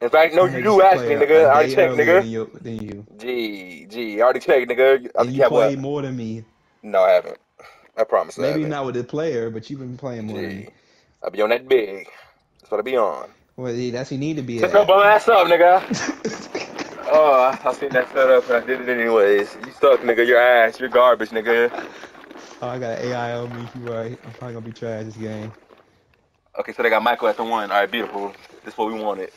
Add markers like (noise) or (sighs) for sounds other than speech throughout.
In fact, no, you do ask me, nigga. I already checked, earlier than nigga. you. Than you. Gee, gee, I already checked, nigga. I And you have more than me. No, I haven't. I promise I Maybe haven't. not with the player, but you've been playing more than me. Gee, I be on that big. That's what I be on. Well, that's what you need to be Shut your at. bum ass up, nigga. (laughs) Oh, I seen that set up and I did it anyways. You suck, nigga. You're ass. You're garbage, nigga. oh, I got AI on me. You right. I'm probably gonna be trash this game. Okay, so they got Michael at the one. All right, beautiful. This is what we wanted.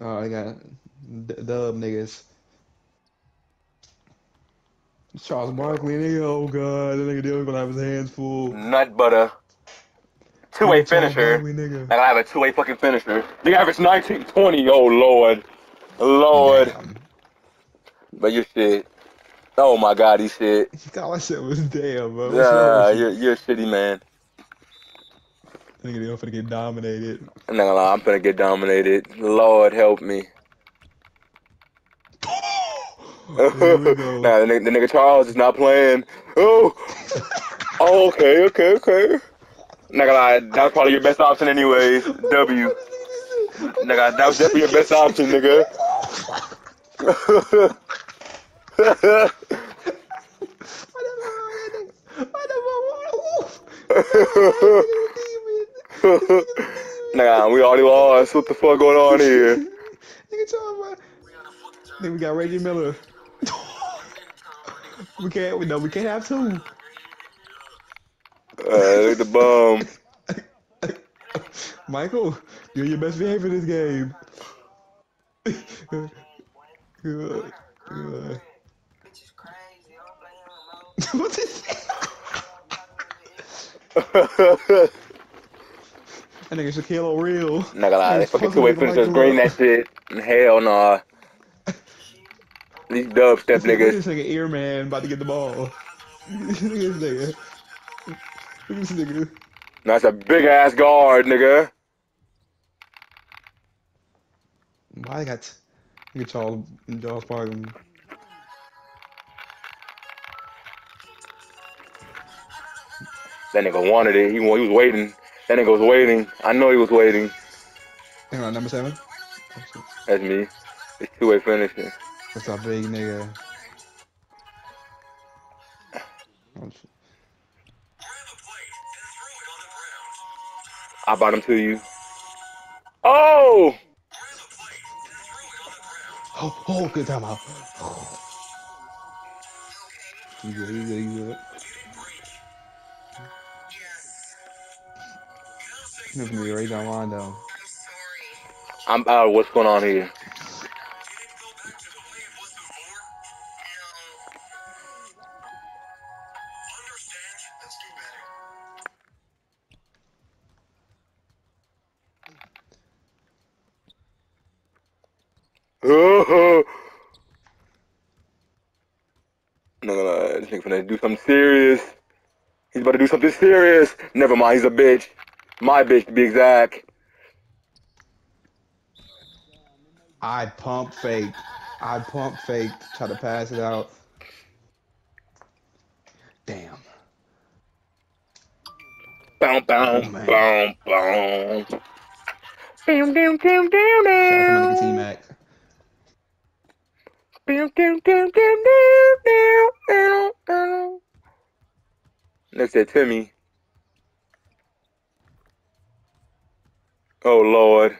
Oh, I got d- dub niggas. Charles Barkley, nigga. Oh god, that nigga Dylan gonna have his hands full. Nut butter. Two-way finisher. Barkley, I have a two-way fucking finisher. Nigga average 19, 20. Oh lord, lord. Damn. But you shit. Oh my god, he shit. All I said was damn, bro. What's wrong Yeah, with you? you're you're a shitty man. Nigga, they finna get dominated. I'm not gonna lie, I'm gonna get dominated. Lord help me. (laughs) Nah, the nigga, the nigga Charles is not playing. Oh, oh, okay, okay, okay. Not gonna lie, that was probably your best option anyways. W. Nigga, that was definitely your best option, nigga. (laughs) (laughs) nah, we already lost. What the fuck going on here? (laughs) Nigga talking about. Then we got Reggie Miller. (laughs) we can't. We no, we can't have two. Uh, look at the bum. Michael, you're your best behavior in this game. Good. Good. What's this? That nigga Shaquille O'Neal. Not gonna lie, they fucking two-way with finishers green that shit. Hell nah. These dubstep niggas. this nigga ear man about to get the ball. (laughs) Look at this nigga. Look at this nigga. That's a big ass guard, nigga. Why I got all Charles Charles Barkley? That nigga wanted it. He, he was waiting. That nigga was waiting. I know he was waiting. Hang on, number seven. That's me. It's two-way finishing. That's our big nigga. Oh. I brought him to you. Oh! Oh, oh, good time out. You good, you good, you good. Look at me, Rajon Rondo. I'm out. What's going on here? (laughs) No, no, this nigga finna do something serious. He's about to do something serious. Never mind, he's a bitch. My bitch to be exact. I pump fake. I pump fake. Try to pass it out. Damn. Boom, boom, Oh, boom, boom. Boom. Boom, doom, doom, doom, doom, doom, doom, doom. Next to Timmy. Oh, Lord.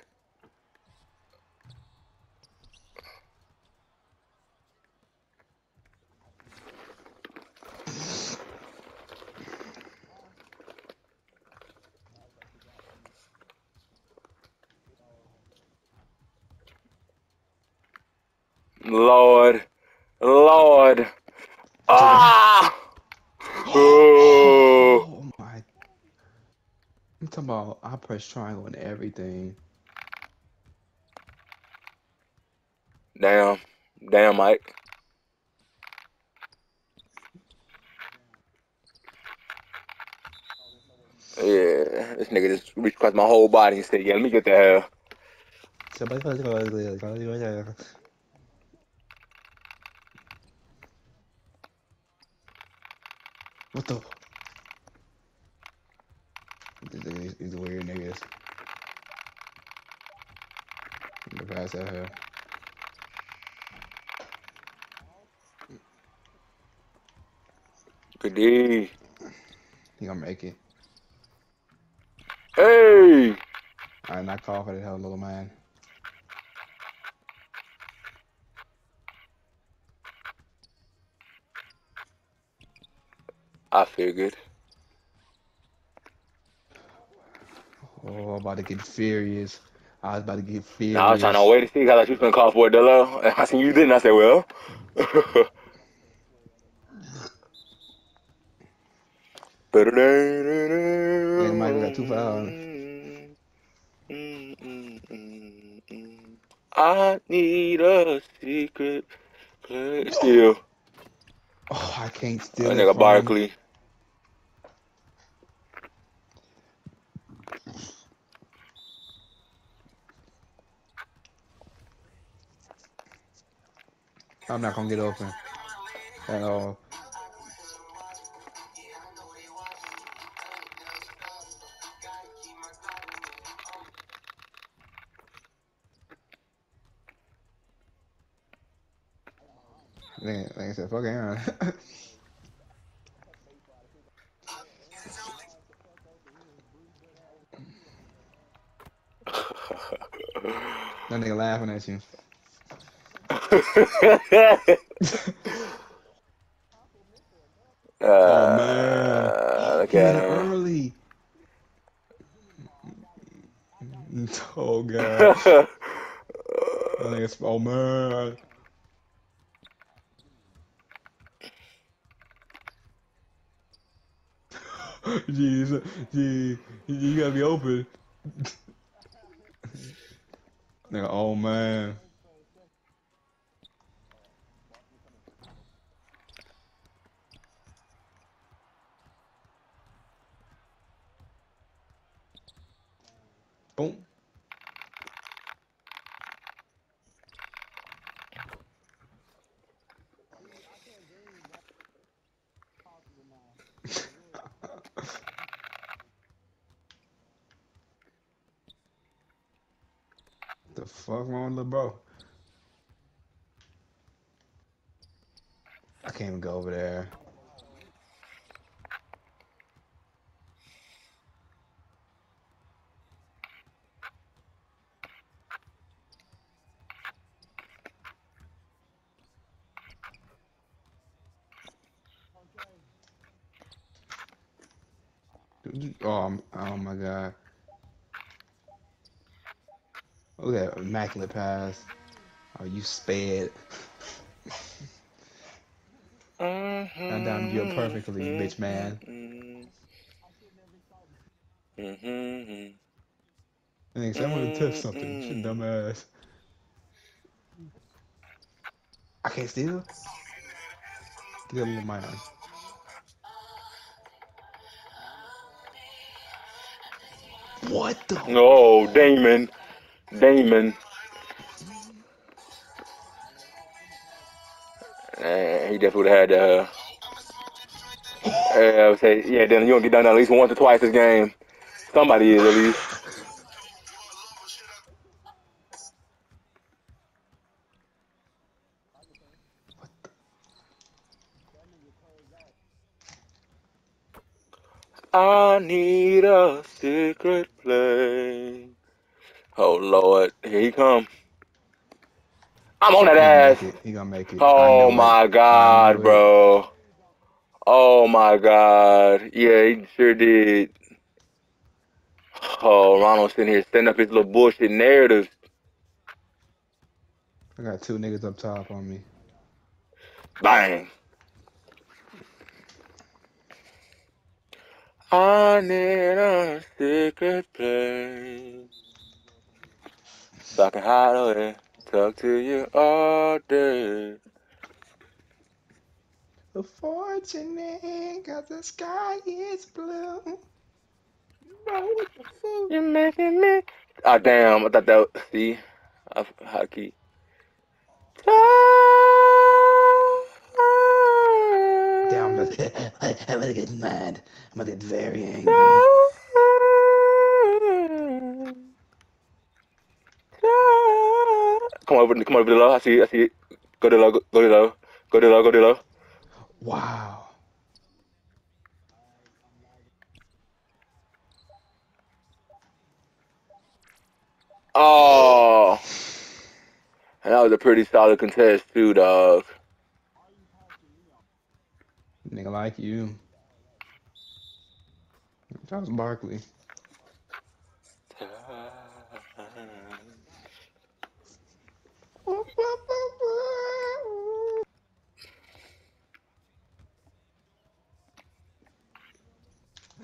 Lord. Lord. Ah! Oh. I'm talking about I press triangle and everything. Damn. Damn, Mike. Yeah, this nigga just reached across my whole body and said, yeah, let me get the hell. What the? These, these weird niggas. The pass out here. Good D. He gonna make it. Hey! I did not call for that hell, little man. I figured. Oh, I'm about to get furious. I was about to get furious. Nah, I was trying to wait to see how you was gonna call for it, Delo. And (laughs) I seen you didn't. I said, well. (laughs) Hey, Michael got two fouls. (laughs) I need a secret place. Still, Oh, I can't steal that nigga from him. I'm not gonna get open at all. Like, like I said, fuck Aaron. (laughs) that nigga laughing at you. (laughs) uh, man. Look at him. early. (laughs) Oh god. (laughs) I think it's oh man. Jeez, gee, you gotta be open. Nigga, oh man. Boom. The fuck wrong with little bro? I can't even go over there. Oh, I'm- oh my god. Look at that immaculate pass. Oh, you sped. I down mm-hmm. you perfectly, bitch mm-hmm. man. Mm-hmm. I think someone to touch something. Shit, mm-hmm. dumbass. I can't steal. Get a little man. What the? Oh, Damon. Damon. Eh, he definitely had uh uh, I would say, yeah, then you gonna get done at least once or twice this game. Somebody is at least. I need a secret place. Oh Lord, here he come. I'm on that He gonna ass. He gonna make it. Oh knew it. my God, it. bro. Oh my God. Yeah, he sure did. Oh, Ronald sitting here setting up his little bullshit narrative. I got two niggas up top on me. Bang. I need a secret place. So I can hide away, talk to you all day. Fortunate, cause the sky is blue. You're making me. Ah, damn. I thought that was. See? I, hockey. Damn, I'm gonna, (laughs) I'm gonna get mad. I'm gonna get very angry. Come over, come over to low. I see, I see it. Go to low, go, go to low, go to low, go to low. Wow. Oh, and that was a pretty solid contest too, dog. Nigga like you. Charles Barkley.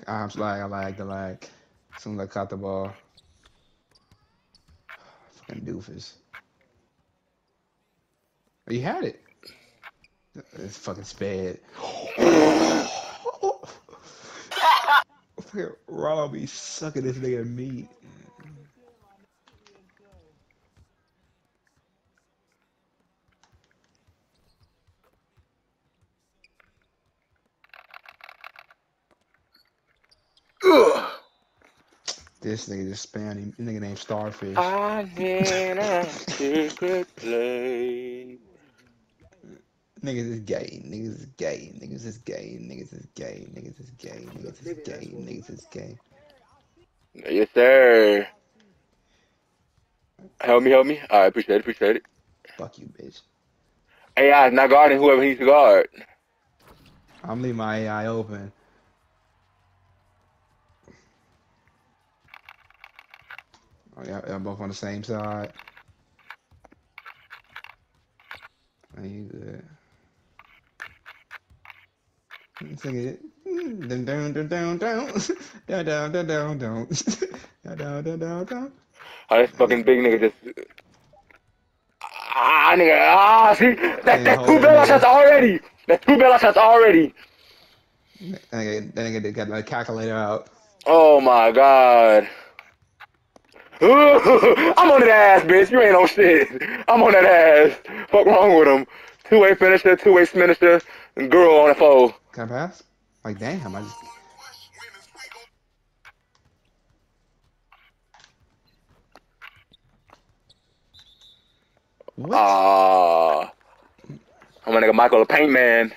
I'm like, I like the like. As soon as I caught the ball. Fucking doofus. Oh, you had it. It's fucking sped. (laughs) Ronald be sucking this nigga meat. Ugh. This nigga just spammed him. Nigga named Starfish. I need a secret place. Niggas is gay. Niggas is gay. Niggas is gay. Niggas is gay. Niggas is gay. Niggas is gay. Niggas is gay. Yes, sir. Help me, help me. All right, appreciate it, appreciate it. Fuck you, bitch. AI is not guarding whoever needs to guard. I'm leaving my AI open. Oh, yeah, y'all both on the same side. Are you good? Sing it. Down, down, down, down, down, (laughs) down, down, down, down, down, down, down, down, down. Oh, this fucking big nigga just. Ah, nigga. Ah, see? That, hold two Bella shots already. That's two Bella shots already. That nigga, that nigga got the calculator out. Oh my god. (laughs) I'm on that ass, bitch. You ain't on shit. I'm on that ass. Fuck wrong with him. Two way finisher, two way finisher, and girl on the foe. Can I pass? Like, damn, I just. What? Ah. I'm a nigga Michael the Paint Man.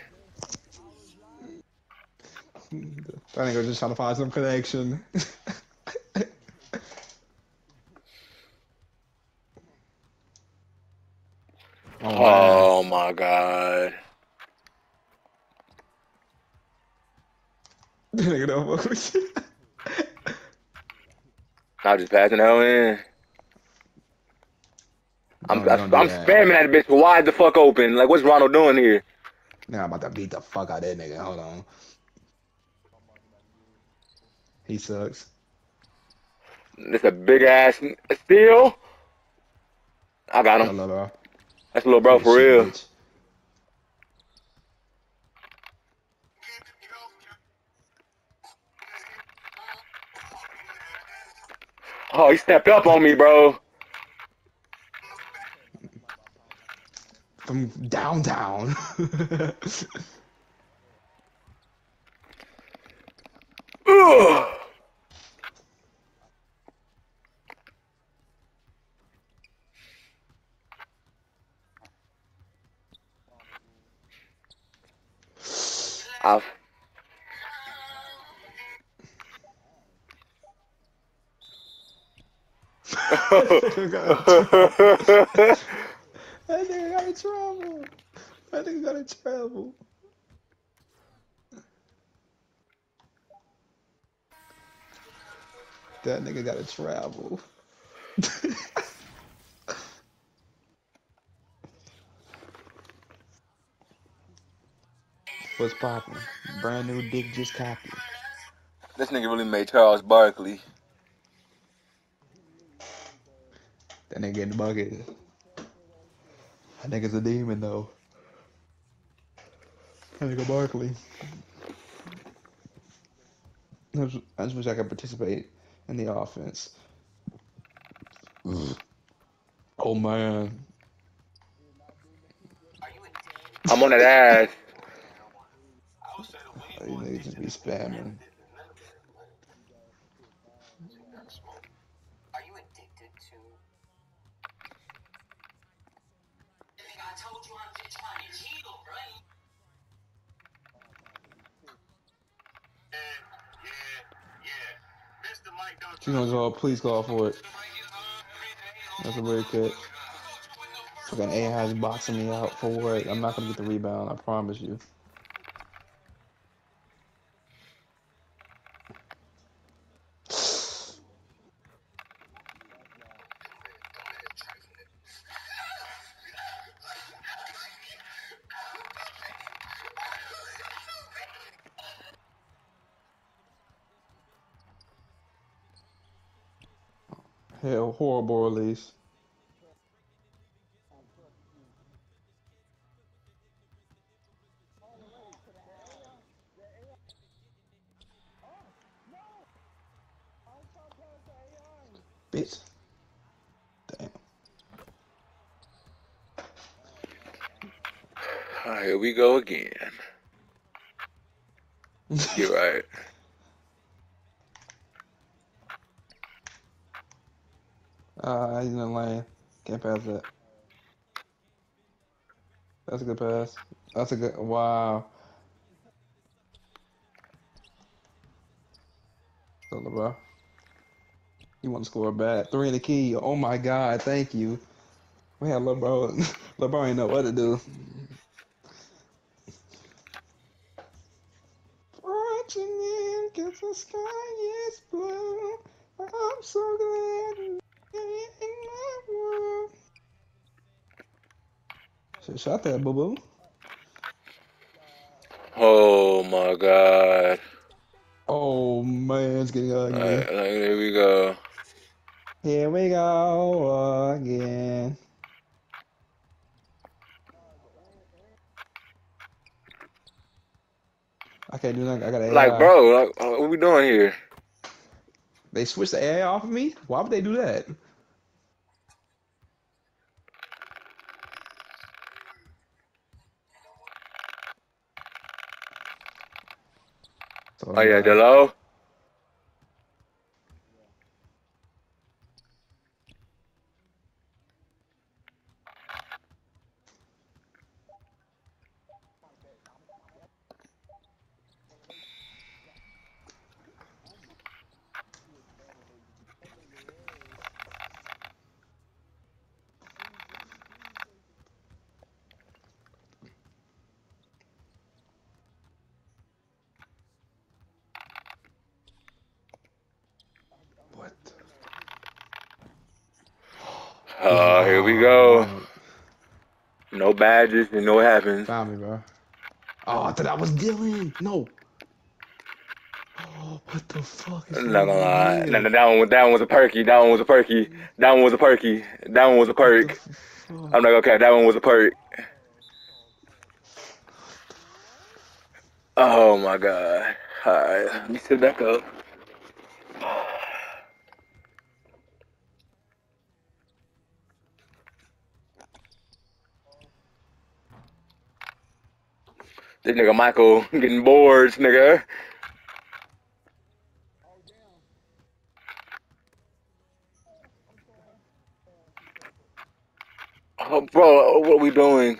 That nigga was just trying to find some connection. (laughs) oh, wow. Oh my god. (laughs) nigga don't fuck with you. I'm just passing hell in. I'm, Don't- I'm, I'm spamming that bitch wide the fuck open. Like, what's Ronald doing here? Now I'm about to beat the fuck out of that nigga. Hold on. He sucks. This a big ass steal. I got him. love her. That's a little bro for real. Oh, he stepped up on me, bro. From downtown. (laughs) Ugh. I've, That nigga got in trouble. That nigga got in trouble. That nigga got in (laughs) What's poppin'? Brand new dick just copied. this nigga really made Charles Barkley. That nigga in the bucket. That nigga's a demon though. That nigga Barkley. I just, I just wish I could participate in the offense. Oh man. I'm on that ass. You niggas just be spamming. Are you addicted to She's gonna go. Please call for it. That's a weird catch. Fucking AI is boxing me out for what? I'm not gonna get the rebound. I promise you. Bitch. Damn. Ah, here we go again. You're right. (laughs) Ah, he's in the lane. Can't pass that. That's a good pass. That's a good. Wow. So, LeBron. You want to score a bad. Three in the key. Oh my God. Thank you. Man, LeBron. (laughs) LeBron ain't know what to do. Watching in, cause the sky is blue. I'm so glad in my world. Shit, Shot that, boo boo. Oh my god. Oh man, it's getting ugly. Alright, like, here we go. Here we go again. I can't do nothing. I got AI. Like, bro, like, uh, what we doing here? They switched the AI off of me? Why would they do that? So, Oh yeah, uh, Delo. What? Uh, here we go. No badges, you know what happens. Found me, bro. Oh, I thought that was Dylan. No. Oh, what the fuck is I'm not gonna lie. No, no, that one, that one was a perky. That one was a perky. That one was a perky. That one was a perk. I'm not gonna cap. That one was a perk. Oh my god. Alright, let me sit back up. This nigga Michael getting bored, nigga. Oh, bro, what are we doing?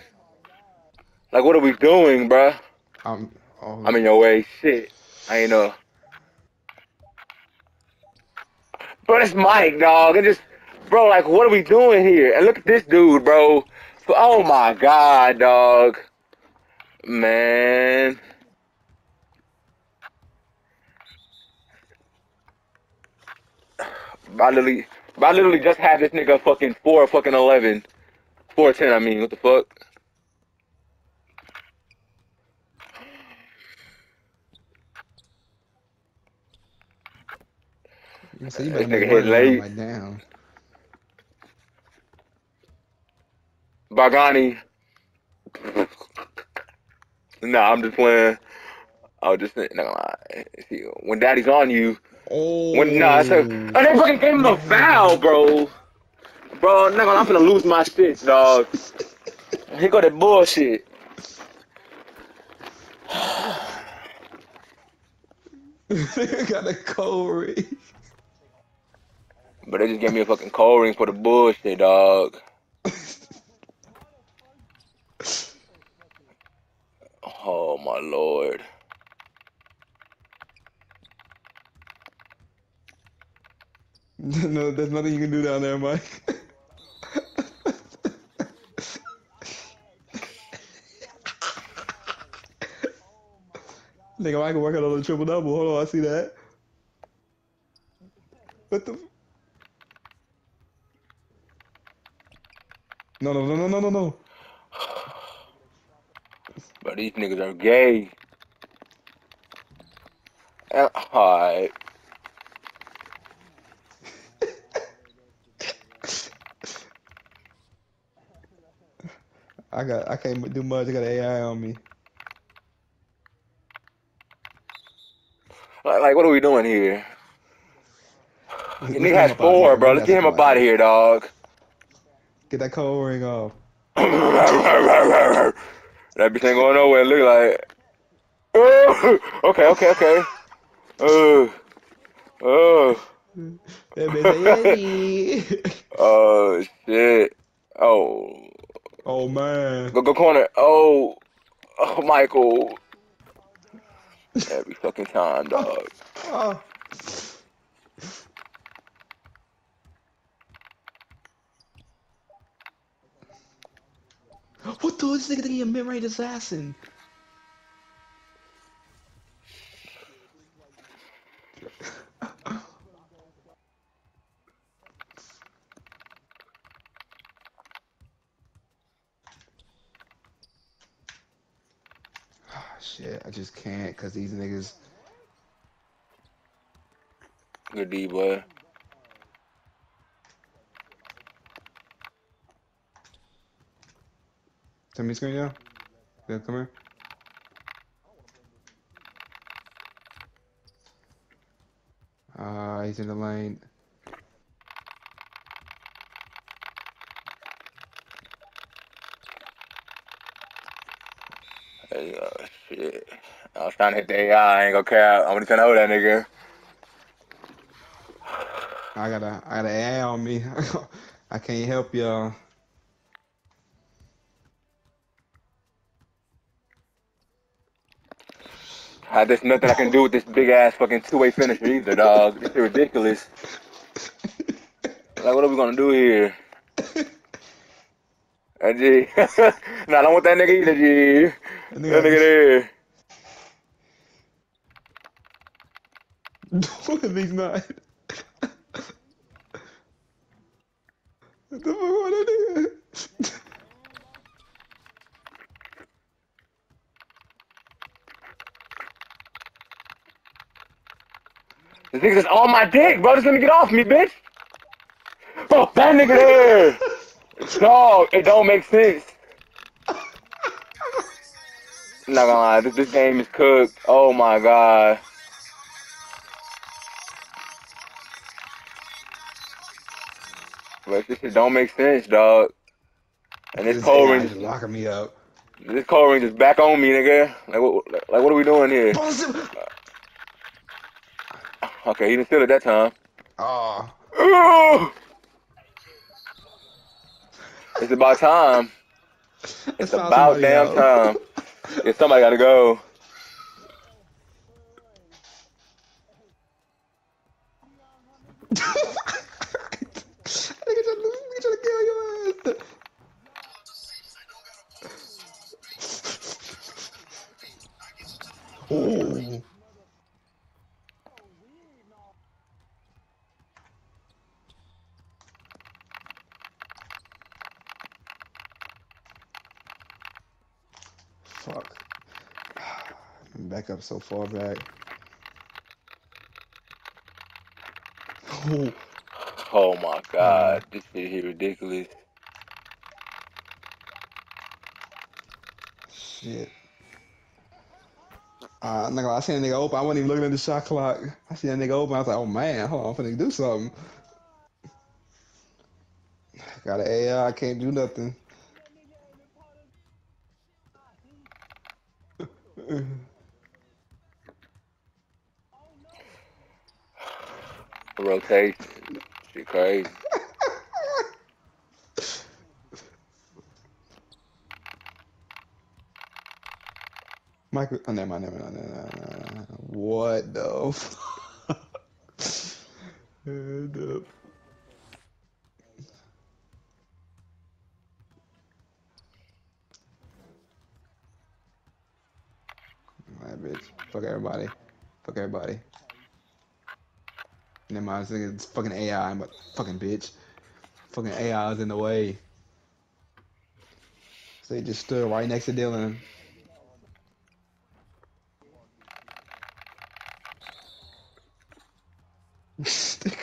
Like, what are we doing, bro? I'm. Oh, I'm in your way. Shit. I ain't know. Bro, that's Mike, dog. And just, bro, like, what are we doing here? And look at this dude, bro. Oh my god, dog. Man. I literally, I literally just had this nigga fucking four fucking eleven, four ten. I mean, what the fuck? so you better make nigga hit late. like down. Bagani. Nah, I'm just playing. I was just not gonna lie. See, when daddy's on you, Oh. when nah, it's a, oh. oh, they fucking gave him a foul, bro. Bro, not gonna, I'm gonna lose my shit, dog. He got that bullshit. (laughs) got a cold ring. But they just gave me a fucking cold ring for the bullshit, dog. (laughs) Oh my lord. (laughs) no, there's nothing you can do down there, Mike. (laughs) Nigga, I can work out on a triple double. Hold on, I see that. What the? No, no, no, no, no, no, no. But these niggas are gay. And, alright. I got, I can't do much. I got AI on me. Like, like, what are we doing here? Let's Nigga get has four, here. bro. Let's get him up something out of here, dog. Get that cold ring off. (clears throat) (laughs) that bitch ain't going nowhere. Look like. Oh, okay, okay, okay. Oh, oh, That bitch say, "Yay." (laughs) oh, shit. Oh, Oh man. go go corner. Oh, oh, Michael. Every fucking time, dog. (laughs) Oh. What the this nigga think he a mid-range assassin? Ah, shit, I just can't cause these niggas Good D, boy. Me screen yeah? Yeah, come here. Ah, he's in the lane. Hey, oh, shit. I was trying to hit the AI. I ain't gonna care. I'm trying to hold that nigga. I got a I got an AI on me. (laughs) I can't help y'all. I, there's nothing I can do with this big ass fucking two way finisher either, dog. This is ridiculous. Like, what are we gonna do here? Uh, G. (laughs) nah, I don't want that nigga either, G. That That nigga- nigga there. What if he's not? What the fuck was that nigga? This nigga's on oh, my dick, bro. Just let me get off me, bitch. Bro, that nigga there. (laughs) Dog, it don't make sense. I'm not gonna lie, this, this game is cooked. Oh my god. But this shit don't make sense, dog. And this This cold ring, is locking me up. this cold ring just back on me, nigga. Like what, like what are we doing here? Okay, he didn't steal it that time. Oh, Ooh! It's about time. It's found about damn time. Yeah, somebody gotta go. Fuck. I'm (sighs) back up so far back. Oh. Oh my god, this shit here ridiculous. Shit. Uh, nigga, I seen that nigga open. I wasn't even looking at the shot clock. I see that nigga open. I was like, oh man, hold on, I'm finna do something. (sighs) Got an AI, I can't do nothing. Rotation. Shit crazy. Michael. Oh, never mind, never mind, never mind. What the? fuck? Alright, bitch. Fuck everybody. Fuck everybody. Never mind, this nigga- it's fucking AI, but fucking bitch. Fucking AI is in the way. So he just stood right next to Dylan. (laughs)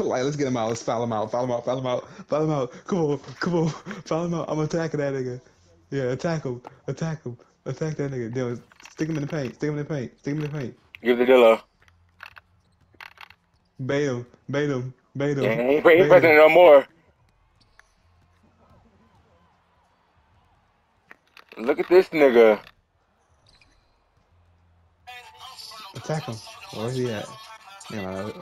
like, let's get him out. Let's foul him out. Foul him out. Foul him out. Foul him out. Come on. Come on. Follow him out. I'm attacking that nigga. Yeah, attack him. Attack him. Attack that nigga. Dylan, stick him in the paint. Stick him in the paint. Stick him in the paint. Give it to Dillo. Bait him. Bait him. Bait him. Yeah, he ain't, pressing no more. Look at this nigga. Attack him. Where's he at? Hang on.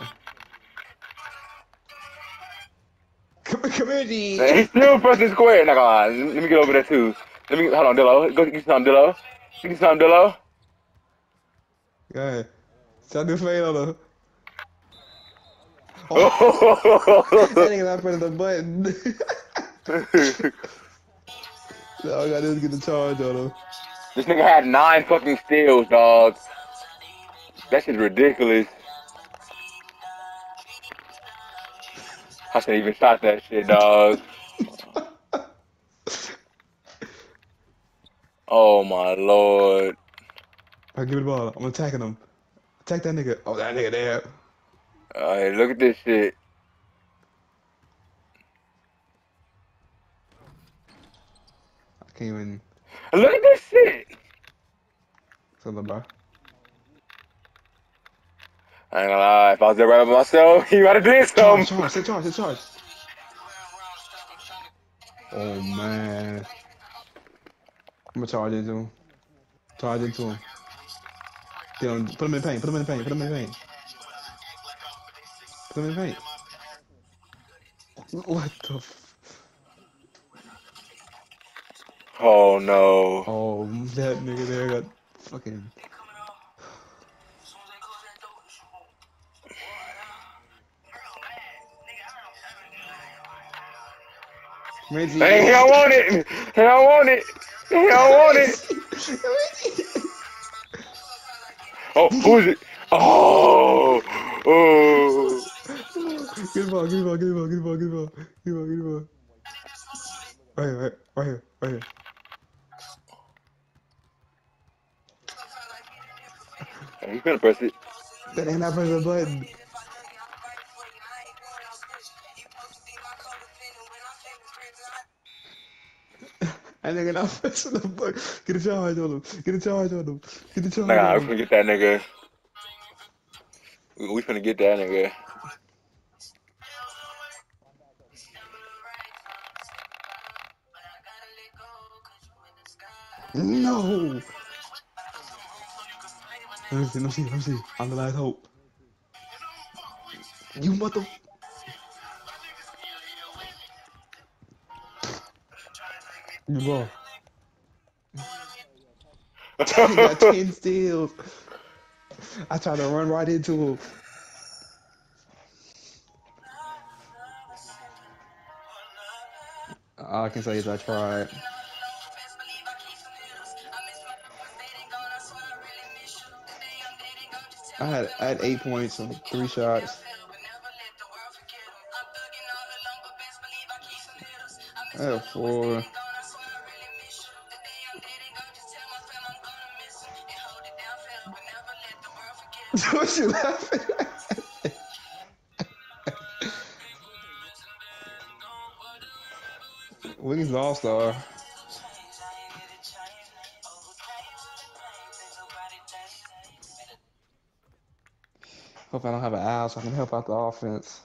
Come, come here, G. Man, he's still pressing square. Not gonna lie. Let me get over there too. Let me hold on, Dillo. Go get some Dillo. Get some Dillo. Go ahead. Try to fade on him. That Oh. nigga not pressing the button. (laughs) All I gotta do is get the charge on him. this nigga had nine fucking steals, dog. That shit's ridiculous. I should even shot that shit, dog. Oh my lord. I give it the ball. I'm attacking him. Attack that nigga. Oh, that nigga there. Alright, look at this shit. I can't even. Look at this shit. Something, bro. I ain't gonna lie, if I was there right by myself, (laughs) he might have did Charge, something. charge, charge, say charge. Oh man. I'm gonna charge into him. Charge into him. Get him, put him in the paint, put him in the paint, put him in the paint. Put him in the paint. What the f- Oh no. Oh, that nigga there got fucking. Reggie. Hey, he don't want it. He don't want it. He don't want it. Oh, who is it? Oh, oh. Get the ball, get ball, get the ball, get the ball, get ball, get the ball, the ball. Right here, right, right here, right here. Hey, He's gonna press it. That ain't not pressing the button. That nigga not pressing the button. Get a charge on him. Get a charge on him. Get a charge Nah, we on him. finna get that nigga. We we finna get that nigga. No. Let me see, let me see, let me see. I'm the last hope. You mother. (laughs) He got 10 steals. I tried to run right into him. All I can say is I tried. I had I had eight points on three shots. I had four. What you laughing at? Wiggins all star. Hope I don't have an owl so I can help out the offense.